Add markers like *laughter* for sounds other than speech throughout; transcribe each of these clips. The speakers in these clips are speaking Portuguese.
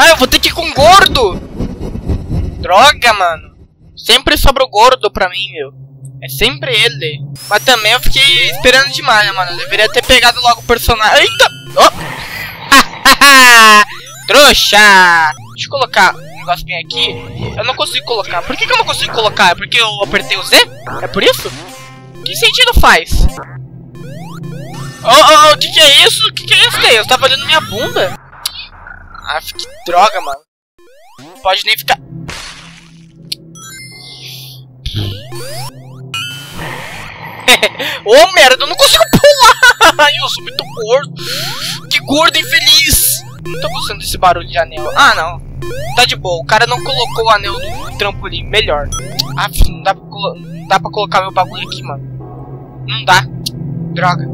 Ah, eu vou ter que ir com gordo! Droga, mano. Sempre sobra o gordo pra mim, meu. É sempre ele. Mas também eu fiquei esperando demais, né, mano? Eu deveria ter pegado logo o personagem. Eita! Oh! *laughs* Trouxa! Deixa eu colocar um negocinho aqui. Eu não consigo colocar. Por que, que eu não consigo colocar? É porque eu apertei o Z? É por isso? Que sentido faz? Oh, oh, oh, que que é isso? Que que é isso, Tails? Tava olhando minha bunda? Ah, que droga, mano. Pode nem ficar... *laughs* Ô, oh, merda, eu não consigo pular! *laughs* Eu sou muito gordo. Que gordo infeliz! Não tô gostando desse barulho de anel. Ah, não. Tá de boa. O cara não colocou o anel no trampolim. Melhor. Ah, não dá pra, não dá pra colocar meu bagulho aqui, mano. Não dá. Droga.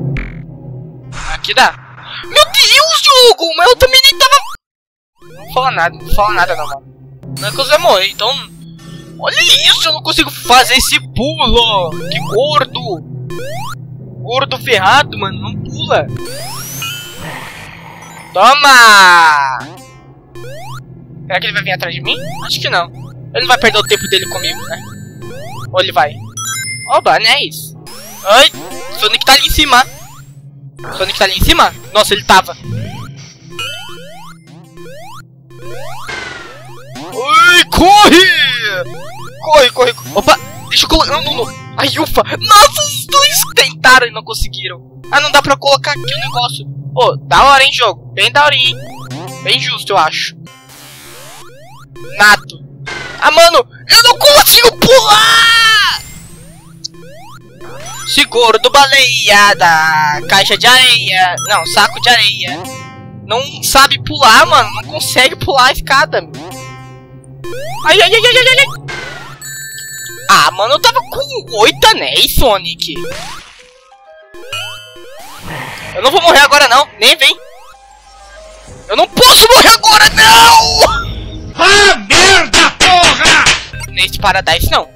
Aqui dá. Meu Deus, jogo! Mas eu também nem tava... Não fala nada. Não fala nada, não, mano. Não é você vai morrer, então... Olha isso, eu não consigo fazer esse pulo. Que gordo. Gordo ferrado, mano. Não pula. Toma! Será que ele vai vir atrás de mim? Acho que não. Ele não vai perder o tempo dele comigo, né? Ou ele vai? Oba, anéis. Oi, Sonic tá ali em cima. Sonic tá ali em cima? Nossa, ele tava. Corre! Corre, corre, corre. Opa, deixa eu colocar... Não, não, não. Ai, ufa. Nossa, os dois tentaram e não conseguiram. Ah, não dá pra colocar aqui o negócio. Ô, oh, da hora, hein, jogo? Bem da hora, hein? Bem justo, eu acho. Nato. Ah, mano, eu não consigo pular! Seguro do baleia da caixa de areia. Não, saco de areia. Não sabe pular, mano. Não consegue pular a escada. Ai, ai, ai, ai, ai, ai. Ah, mano, eu tava com oito anéis, Sonic. Eu não vou morrer agora não, nem vem. Eu não posso morrer agora não! Ah, merda, porra! Nesse Paradise não.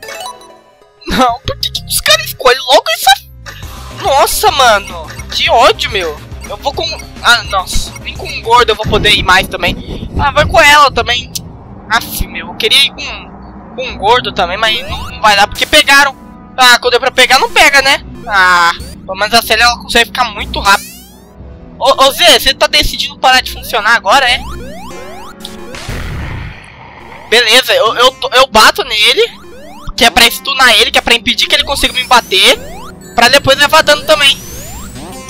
Não, por que, que os caras escolhem logo essa... Nossa, mano. Que ódio, meu. Eu vou com... Ah, nossa. Nem com um gordo eu vou poder ir mais também. Ah, vai com ela também. Aff, meu. Eu queria ir com, com um gordo também, mas não, não vai dar porque pegaram. Ah, quando é pra pegar, não pega, né? Ah... Pelo menos a Célia ela consegue ficar muito rápido. Ô, ô Zé, você tá decidindo parar de funcionar agora, é? Beleza, eu, eu, eu bato nele. Que é pra stunar ele, que é pra impedir que ele consiga me bater. Pra depois levar dano também.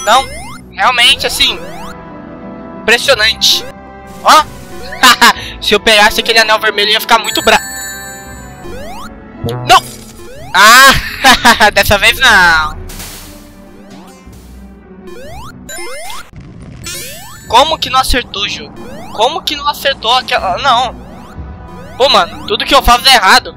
Não, realmente, assim... Impressionante. Ó. *laughs* Se eu pegasse aquele anel vermelho, ia ficar muito bravo. Não! Ah, *laughs* dessa vez não. Como que não acertou, jogo? Como que não acertou aquela... Não. Pô, mano, tudo que eu faço é errado.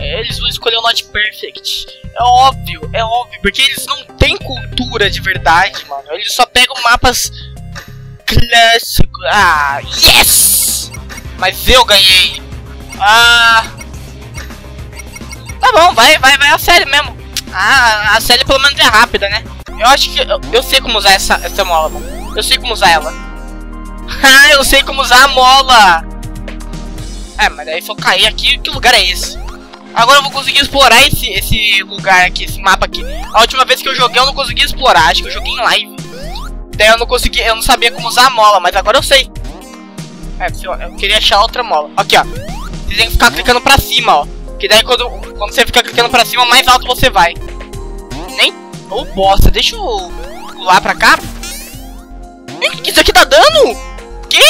Eles vão escolher o Not Perfect. É óbvio, é óbvio. Porque eles não têm cultura de verdade, mano. Eles só pegam mapas clássicos. Ah, yes! Mas eu ganhei. Ah... Tá bom, vai, vai, vai a série mesmo. Ah, a série pelo menos é rápida, né? Eu acho que eu, eu sei como usar essa, essa mola. Eu sei como usar ela. *laughs* ah, eu sei como usar a mola. É, mas daí se eu cair aqui, que lugar é esse? Agora eu vou conseguir explorar esse, esse lugar aqui, esse mapa aqui. A última vez que eu joguei eu não consegui explorar, acho que eu joguei em live. Daí eu não consegui, eu não sabia como usar a mola, mas agora eu sei. É, eu queria achar outra mola. Aqui, ó. Você tem que ficar clicando pra cima, ó. Que daí quando, quando você fica clicando pra cima, mais alto você vai. Nem... Ô, oh, bosta, deixa eu pular pra cá. Isso aqui dá dano? Que?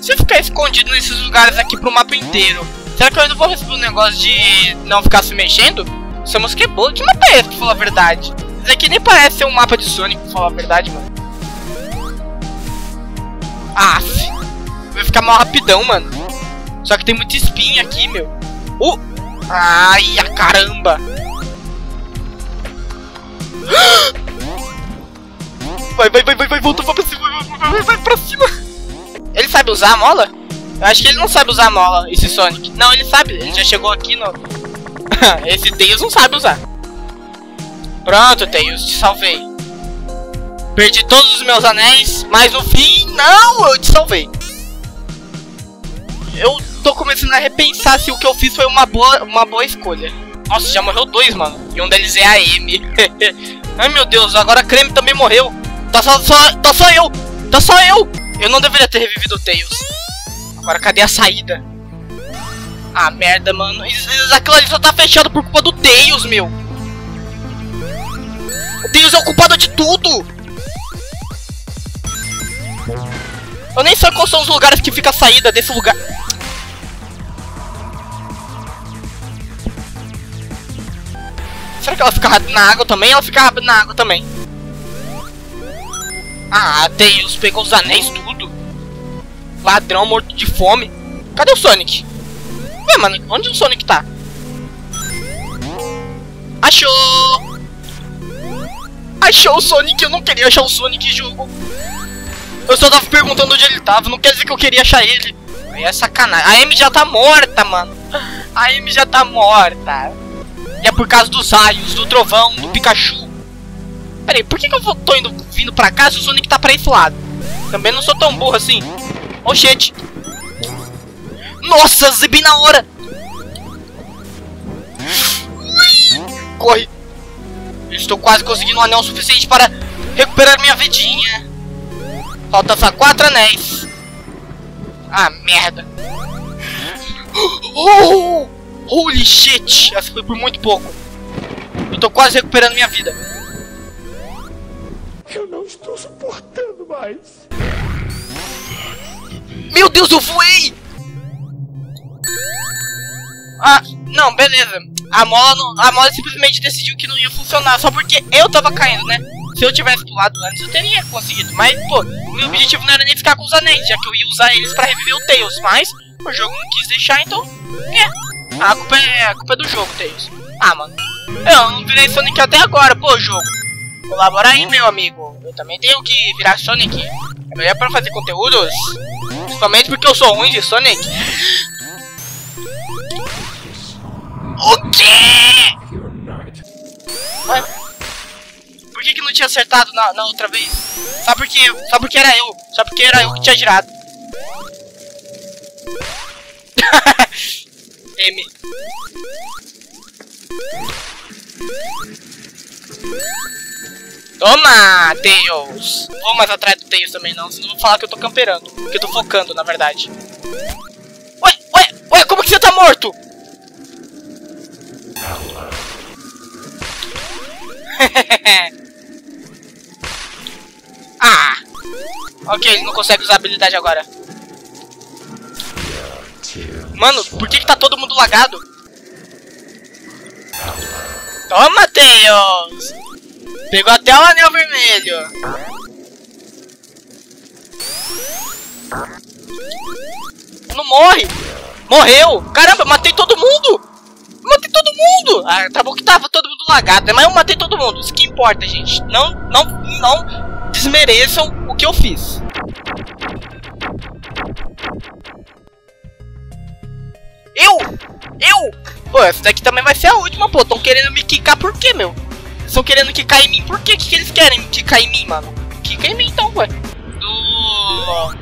Se eu ficar escondido nesses lugares aqui pro mapa inteiro, será que eu ainda vou receber um negócio de não ficar se mexendo? Somos que bolo. Que mapa é esse, pra falar a verdade? Isso aqui nem parece ser um mapa de Sonic, pra falar a verdade, mano. Aff. Vai ficar mal rapidão, mano. Só que tem muita espinha aqui, meu. Uh! Ai, a caramba! *gasps* Vai, vai, vai, vai, vai, volta, vai pra cima, vai, vai, vai pra cima. Ele sabe usar a mola? Eu acho que ele não sabe usar a mola, esse Sonic. Não, ele sabe, ele já chegou aqui no... *laughs* esse Tails não sabe usar. Pronto, Tails, te salvei. Perdi todos os meus anéis, mas no fim, não, eu te salvei. Eu tô começando a repensar se o que eu fiz foi uma boa, uma boa escolha. Nossa, já morreu dois, mano. E um deles é a M. *laughs* Ai, meu Deus, agora a Creme também morreu. Tá só, só, tá só eu. Tá só eu. Eu não deveria ter revivido o Tails. Agora, cadê a saída? Ah, merda, mano. Aquilo ali só tá fechado por culpa do Tails, meu. O Tails é o culpado de tudo. Eu nem sei quais são os lugares que fica a saída desse lugar. Será que ela fica rápido na água também? Ela fica rápido na água também. Ah, Tails pegou os anéis tudo. Ladrão morto de fome. Cadê o Sonic? Ué, mano, onde o Sonic tá? Achou! Achou o Sonic, eu não queria achar o Sonic jogo. Eu só tava perguntando onde ele tava, não quer dizer que eu queria achar ele. Aí é sacanagem. A Amy já tá morta, mano. A Amy já tá morta. E é por causa dos raios, do trovão, do Pikachu. Pera aí, por que, que eu tô indo, vindo pra cá se o Sonic tá pra esse lado? Também não sou tão burro assim. Oh, shit. Nossa, Zebi na hora. Corre. Estou quase conseguindo um anel suficiente para recuperar minha vidinha. Falta só quatro anéis. Ah, merda. *gasps* Oh! Holy shit! Essa foi por muito pouco. Eu tô quase recuperando minha vida. Eu não estou suportando mais. Meu Deus, eu voei! Ah, não, beleza. A mola, não, a mola simplesmente decidiu que não ia funcionar, só porque eu tava caindo, né? Se eu tivesse pulado antes, eu teria conseguido. Mas, pô, o meu objetivo não era nem ficar com os anéis, já que eu ia usar eles pra reviver o Tails. Mas, o jogo não quis deixar, então, é. A culpa é, a culpa é do jogo, Tails. Ah, mano. Eu não virei Sonic até agora, pô, jogo. Colabora aí, meu amigo. Eu também tenho que virar Sonic. É melhor pra fazer conteúdos. Principalmente porque eu sou ruim de Sonic. O quê? Por que, que não tinha acertado na, na outra vez? Só porque, só porque era eu. Só porque era eu que tinha girado. *laughs* M. Toma, Tails! Vou mais atrás do Tails também não, senão vou falar que eu tô camperando. Que eu tô focando, na verdade. Ué, ué, ué, como que você tá morto? *laughs* ah! Ok, ele não consegue usar a habilidade agora. Mano, por que, que tá todo mundo lagado? Toma, Tails! Pegou até o anel vermelho. Não morre! Morreu! Caramba, matei todo mundo! Matei todo mundo! Ah, tá bom que tava todo mundo lagado, né? Mas eu matei todo mundo. Isso que importa, gente. Não, não, não desmereçam o que eu fiz. Eu? Eu? Pô, essa daqui também vai ser a última, pô. Tão querendo me quicar por quê, meu? Estão querendo quicar em mim. Por quê? O que, que eles querem quicar em mim, mano? Quica em mim então, ué. Do...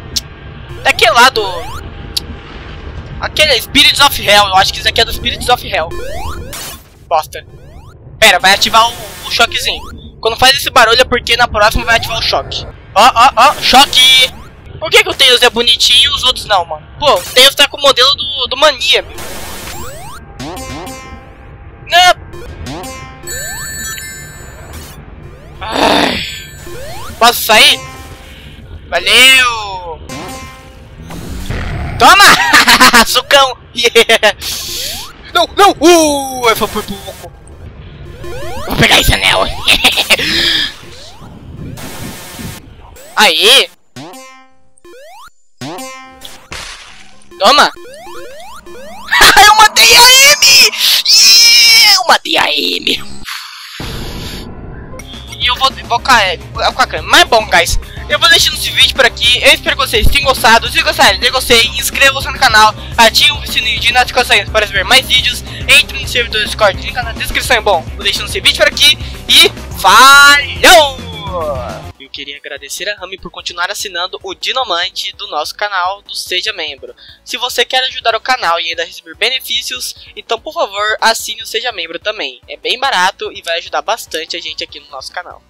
Daquele lá, do... Aquele Spirits of Hell. Eu acho que isso aqui é do Spirits of Hell. Bosta. Pera, vai ativar o, o choquezinho. Quando faz esse barulho é porque na próxima vai ativar o choque. Ó, ó, ó, choque! Por que, que o Tails é bonitinho e os outros não, mano? Pô, o Tails tá com o modelo do, do Mania, meu. Ai. Posso sair? Valeu! Toma! *laughs* Sucão! Yeah. Não, não! Uh, foi por pouco. Vou pegar esse anel. *laughs* Aí! Toma! *laughs* eu matei a! Yeah! Eu matei a Amy! E eu vou, vou a câmera. Mas bom, guys, eu vou deixando esse vídeo por aqui. Eu espero que vocês tenham gostado. Se gostarem, dê gostei, inscreva-se no canal, ative o sininho de notificações para ver mais vídeos. Entre no servidor Discord, link na descrição. Bom, vou deixando esse vídeo por aqui e falhou! queria agradecer a Rami por continuar assinando o Dinomante do nosso canal do Seja Membro. Se você quer ajudar o canal e ainda receber benefícios, então por favor assine o Seja Membro também. É bem barato e vai ajudar bastante a gente aqui no nosso canal.